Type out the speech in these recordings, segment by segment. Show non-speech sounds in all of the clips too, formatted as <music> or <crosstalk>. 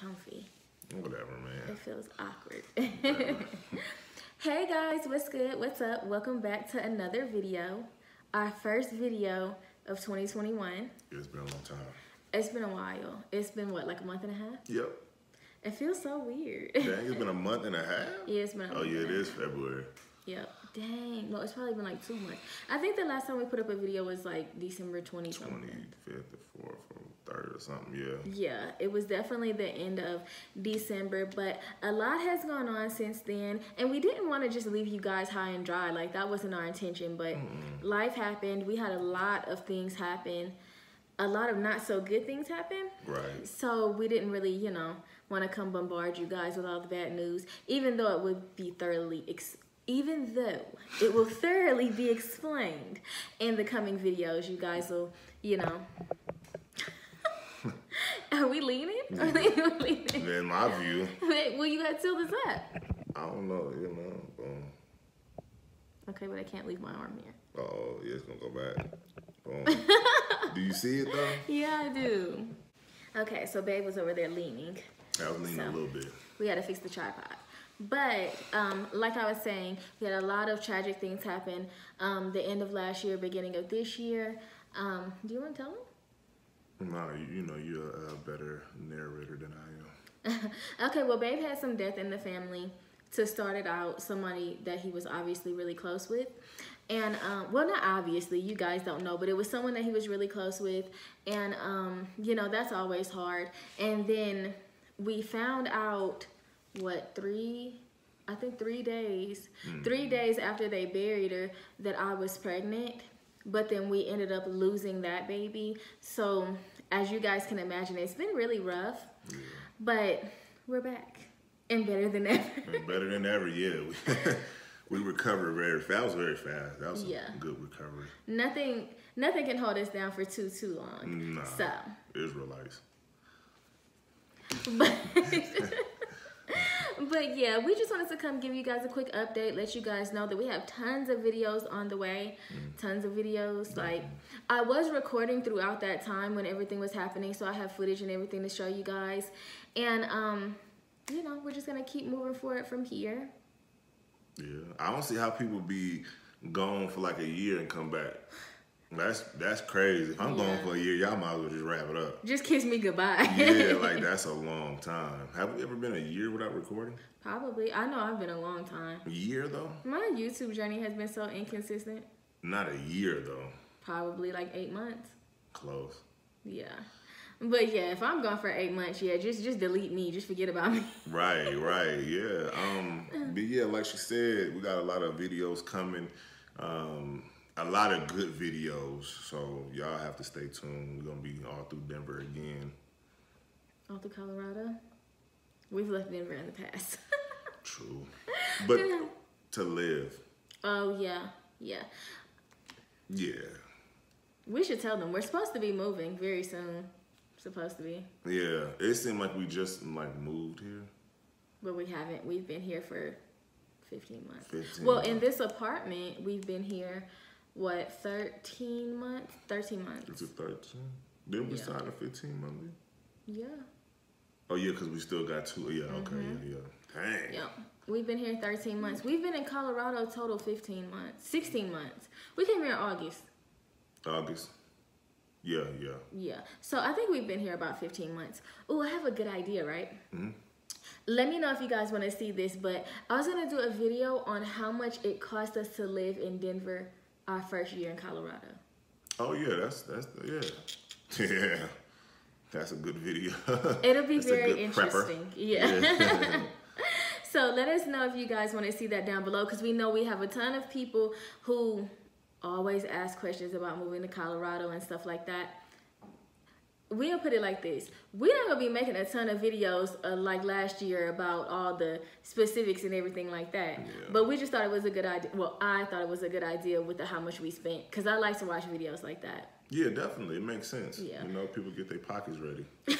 comfy. Whatever, man. It feels awkward. <laughs> hey guys, what's good? What's up? Welcome back to another video. Our first video of 2021. It's been a long time. It's been a while. It's been what, like a month and a half? Yep. It feels so weird. Dang, it's been a month and a half. <laughs> yeah, it's been a Oh yeah, it is February. Yep. Dang. No, it's probably been like two months. I think the last time we put up a video was like December 20 something. fifth or fourth or third or something. Yeah. Yeah, it was definitely the end of December, but a lot has gone on since then. And we didn't want to just leave you guys high and dry. Like, that wasn't our intention, but life happened. We had a lot of things happen, a lot of not so good things happen. Right. So we didn't really, you know, want to come bombard you guys with all the bad news, even though it would be thoroughly, ex- even though it will thoroughly be explained in the coming videos. You guys will, you know. <laughs> Are we leaning? Are we <laughs> leaning? In my view, well, you got tilt this up. I don't know. You know. Um, Okay, but I can't leave my arm here. oh, yeah, it's gonna go back. Boom. <laughs> Do you see it though? Yeah, I do. Okay, so babe was over there leaning. I was leaning So. a little bit. we had to fix the tripod. But um, like I was saying, we had a lot of tragic things happen. Um, the end of last year, beginning of this year. Um, do you want to tell them? No, you, you know you're a better narrator than I am. <laughs> okay, well, Babe had some death in the family. To start it out, somebody that he was obviously really close with. And, um, well, not obviously, you guys don't know, but it was someone that he was really close with. And, um, you know, that's always hard. And then we found out, what, three, I think three days, hmm. three days after they buried her, that I was pregnant. But then we ended up losing that baby. So, as you guys can imagine, it's been really rough. But we're back and better than ever. And better than ever, yeah. We, <laughs> we recovered very fast. That was very fast. That was Yeah. a good recovery. nothing, nothing can hold us down for too, too long. Nah. So, Israelites. <laughs> but, <laughs> but yeah, we just wanted to come give you guys a quick update, let you guys know that we have tons of videos on the way, tons of videos. Like I was recording throughout that time when everything was happening, so I have footage and everything to show you guys. And um, you know, we're just gonna keep moving forward from here. Yeah, I don't see how people be gone for like a year and come back. That's that's crazy. If I'm Yeah. gone for a year, y'all might as well just wrap it up. Just kiss me goodbye. Yeah, like <laughs> that's a long time. Have we ever been a year without recording? Probably. I know I've been a long time. A year though? My YouTube journey has been so inconsistent. Not a year though. Probably like eight months. Close. Yeah. But yeah, if I'm gone for eight months, yeah, just just delete me. Just forget about me. <laughs> Right, right, yeah. Um, but yeah, like she said, we got a lot of videos coming. Um, a lot of good videos. So y'all have to stay tuned. We're gonna be all through Denver again. All through Colorado. We've left Denver in the past. <laughs> True. But to live, oh yeah, yeah. yeah. We should tell them we're supposed to be moving very soon. Supposed to be, Yeah. It seemed like we just like moved here. but we haven't. We've been here for 15 months. 15 well, in this apartment, we've been here. What 13 months? 13 months. It's a 13. Then we Yeah. signed a 15 month. Yeah. Oh yeah, because we still got two. Yeah, okay, yeah, yeah. Dang. Yeah. We've been here 13 months. We've been in Colorado total 15 months. 16 months. We came here in August. August. Yeah, yeah. Yeah. So I think we've been here about 15 months. Oh, I have a good idea, right? Mhm. Let me know if you guys want to see this, but I was going to do a video on how much it cost us to live in Denver our first year in Colorado. Oh yeah, that's that's yeah, <laughs> yeah. That's a good video. <laughs> It'll be That's very good prepper. interesting. Yeah. <laughs> so let us know if you guys want to see that down below because we know we have a ton of people who always ask questions about moving to Colorado and stuff like that. We'll put it like this. We're not gonna be making a ton of videos uh, like last year about all the specifics and everything like that. Yeah. But we just thought it was a good idea. Well, I thought it was a good idea with the how much we spent because I like to watch videos like that. yeah, definitely. It makes sense. Yeah. You know, people get their pockets ready. <laughs>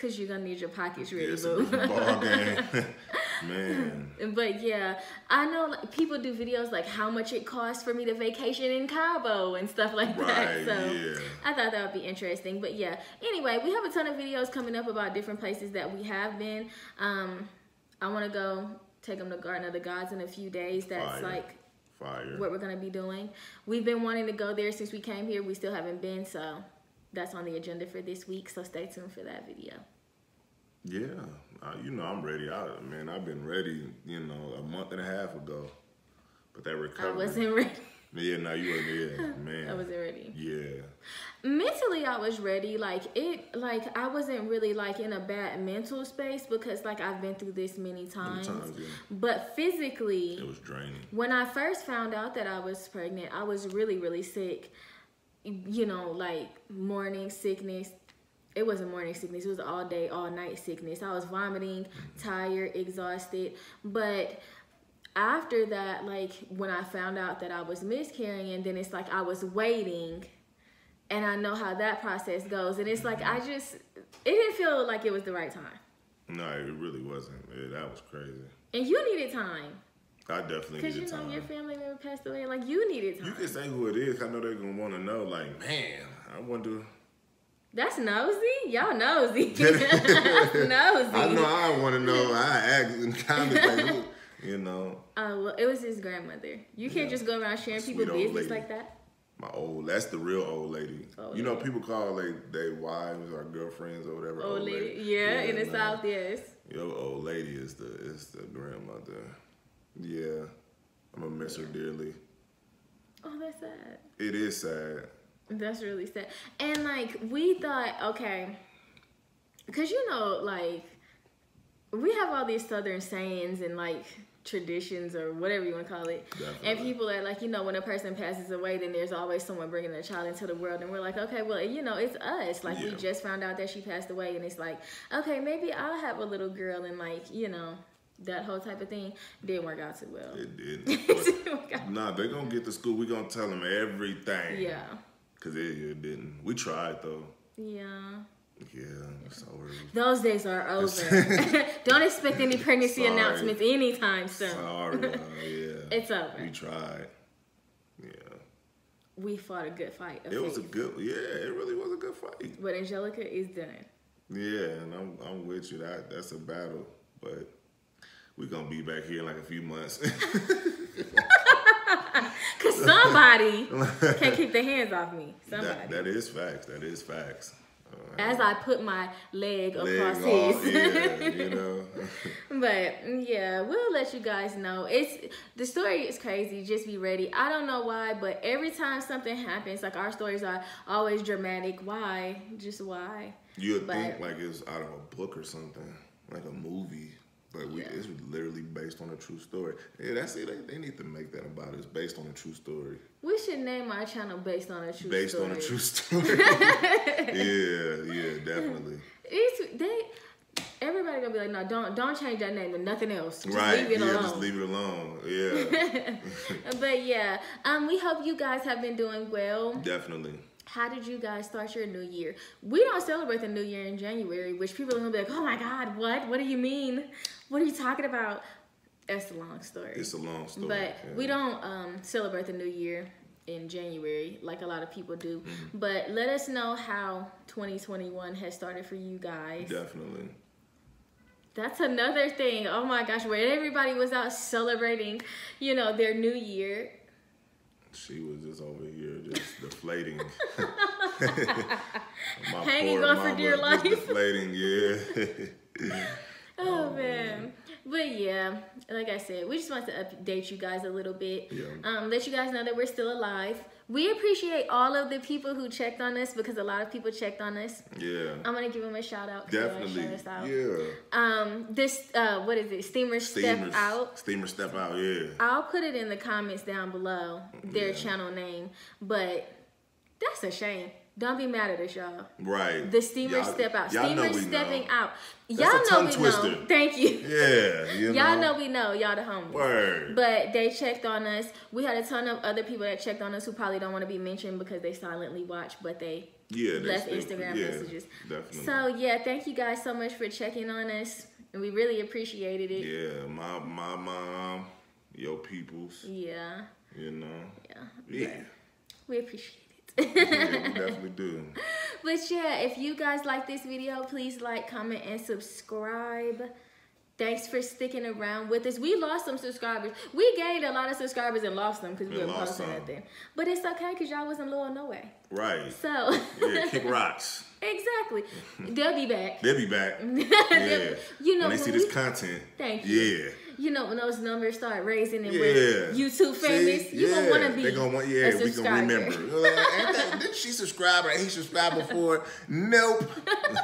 Cause you're gonna need your pockets <laughs> Yeah, ready, it's a boo. ball game. <laughs> Man. <laughs> But yeah, I know like people do videos like how much it costs for me to vacation in Cabo and stuff like that. So yeah. I thought that would be interesting. But yeah, anyway, we have a ton of videos coming up about different places that we have been. Um, I want to go take them to Garden of the Gods in a few days. That's Fire. like Fire. what we're gonna be doing. We've been wanting to go there since we came here. We still haven't been, so that's on the agenda for this week. So stay tuned for that video. Yeah, uh, you know I'm ready. I man, I've been ready. You know, a month and a half ago, but that recovery. I wasn't ready. Yeah, no, you wasn't. Yeah, <laughs> man. I wasn't ready. Yeah, mentally i was ready like it like i wasn't really like in a bad mental space because like i've been through this many times, times, yeah. but physically it was draining. when i first found out that i was pregnant i was really really sick you know like morning sickness it wasn't morning sickness it was all day all night sickness i was vomiting tired exhausted but after that like when i found out that i was miscarrying and then it's like i was waiting and i know how that process goes and it's like i just it didn't feel like it was the right time No, it really wasn't. That was crazy. and you needed time I definitely because you know time. your family member passed away like you needed time. You can say who it is. I know they're gonna want to know. Like, man, I wonder. That's nosy y'all nosy <laughs> nosy I know. I want to know. I ask in comments like, you know, Uh, well, it was his grandmother. You can't Yeah. just go around sharing Sweet people business lady. like that. my old. That's the real old lady. Oh, you know, yeah. people call like they wives or girlfriends or whatever. Old lady, yeah, in the south, yes. Your old lady is the is the grandmother. Yeah, I'm gonna miss her dearly. Oh, that's sad. It is sad. That's really sad. And like we thought, okay, because you know, like we have all these southern sayings and like traditions or whatever you want to call it. And people are like, you know, when a person passes away, then there's always someone bringing a child into the world. And we're like, okay, well, you know, it's us. Like, we just found out that she passed away. And it's like, okay, maybe I'll have a little girl and, like, you know, that whole type of thing didn't work out too well. It didn't. <laughs> It didn't work out. nah, they gonna get to school. We're gonna tell them everything. Yeah. Cause it, it didn't. We tried though. Yeah. Yeah, it's over. Those days are <laughs> over. <laughs> Don't expect any pregnancy Sorry. announcements anytime soon. Sorry, uh, <laughs> yeah. It's over. We tried. Yeah, We fought a good fight. it was a good. Yeah, it really was a good fight. But Angelica is done. Yeah, and I'm I'm with you. That that's a battle, but we're gonna be back here in like a few months. Somebody <laughs> can keep their hands off me. Somebody. that, that is facts. That is facts. Uh, As I put my leg leg across off, his. yeah, you <laughs> know. But yeah, we'll let you guys know. It's the story is crazy. Just be ready. I don't know why, but every time something happens, like our stories are always dramatic. Why? Just why? You'd But- think like it's out of a book or something, like a movie. But we, Yeah. it's literally based on a true story. Yeah, that's it. They, they need to make that about it. It's based on a true story. We should name our channel based on a true story. based story. on a true <laughs> story. yeah, yeah, definitely. It's they. Everybody gonna be like, no, don't don't change that name to nothing else. Just right. leave it yeah, alone. just leave it alone. <laughs> Yeah, but yeah, um, we hope you guys have been doing well. definitely. How did you guys start your new year? We don't celebrate the new year in January, which people are gonna be like, oh my god, what? What do you mean? What are you talking about? That's a long story. It's a long story. but yeah. we don't um, celebrate the new year in January like a lot of people do. Mm-hmm. But let us know how 2021 has started for you guys. Definitely. That's another thing. Oh my gosh, where everybody was out celebrating, you know, their new year. She was just over here, just <laughs> deflating. <laughs> Hanging on for dear life. Deflating, yeah. <laughs> Oh, man. But yeah, like I said, we just want to update you guys a little bit. Yeah. Um, let you guys know that we're still alive. We appreciate all of the people who checked on us because a lot of people checked on us. yeah. I'm gonna give them a shout out. 'cause they always Definitely. shout us out. Yeah. Um, this uh, what is it? Steemer Steemers. Step Out. Steemer step out, yeah. I'll put it in the comments down below their Yeah. channel name, but that's a shame. Don't be mad at us, y'all. Right. The Steemer step out. Steemer stepping know. out. Y'all a know we twister. know. Thank you. Yeah, you Y'all know. know we know. Y'all the homies. Word. But they checked on us. We had a ton of other people that checked on us who probably don't want to be mentioned because they silently watch, but they yeah, left Instagram yeah, messages. Definitely. So yeah, thank you guys so much for checking on us. and we really appreciated it. Yeah, my my mom, your peoples. Yeah. You know. Yeah. Yeah. We appreciate it. Yeah <laughs> definitely do. But yeah, if you guys like this video, please like, comment, and subscribe. Thanks for sticking around with us. We lost some subscribers. We gained a lot of subscribers and lost them because we were posting nothing. But it's okay because y'all wasn't loyal no way. Right. So Yeah, kick <laughs> rocks. exactly, they'll be back. They'll be back. <laughs> Yeah. you know when they see when this content. Thank you. Yeah. You know when those numbers start raising and Yeah. we're YouTube famous, See? you yeah. gonna want to be. They gonna want, yeah, we gonna remember. <laughs> You're like, Ain't that, didn't she subscribe or he subscribed before? Nope.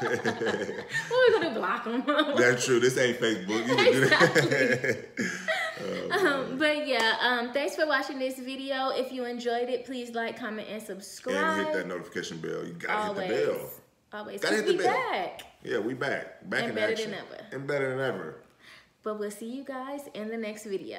We're gonna block them. <laughs> That's true. This ain't Facebook. Do that. <laughs> Um, but yeah, um, thanks for watching this video. If you enjoyed it, please like, comment, and subscribe. and hit that notification bell. You gotta Always. hit the bell. Always. Gotta hit the we bell. back. Yeah, we back. Back And in better action. than ever. And better than ever. But we'll see you guys in the next video.